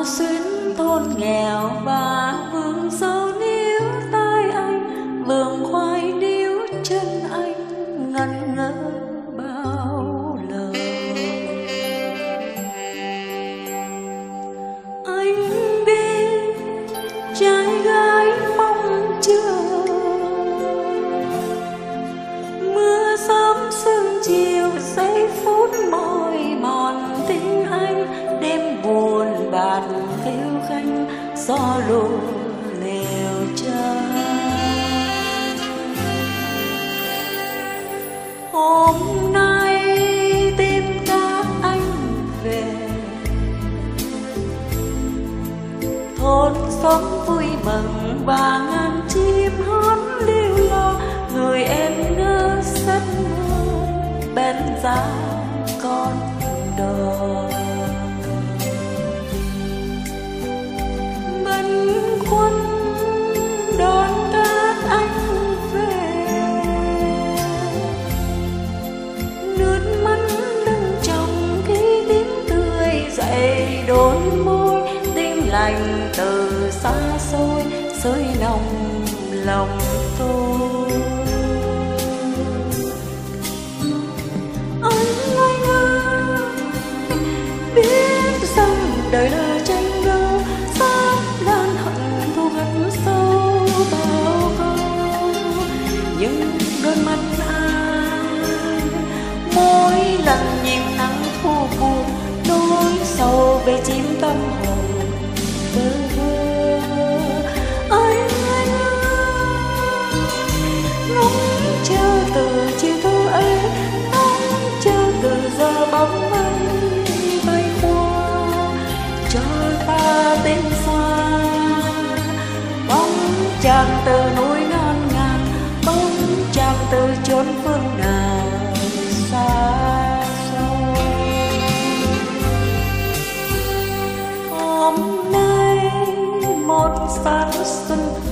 sao xuyến thôn nghèo và vương sâu níu tay anh, vườn khoai níu chân anh, ngăn ngơ bao lời. Anh biết trai gái mong chờ. Mưa sớm sương chiều giây phút mỏi mòn tình anh, đêm buồn bạt gió lù lều chân hôm nay tim các anh về. Thôn xóm vui mừng và ngàn chim hót lưu lo người em ngơ giấc mơ, bên giá con đò. Lành từ xa xôi sới nồng lòng tôi. Mỗi lần nhìn nắng thu buồn nỗi sầu về chim tâm hồn. Bơ vơ anh anh ngóng chờ từ chiều thu ấy, ngóng chờ từ giờ bóng mây bay qua. Cho ta tên xa, bóng chàng từ núi non ngàn bóng chàng từ chốn phương Boston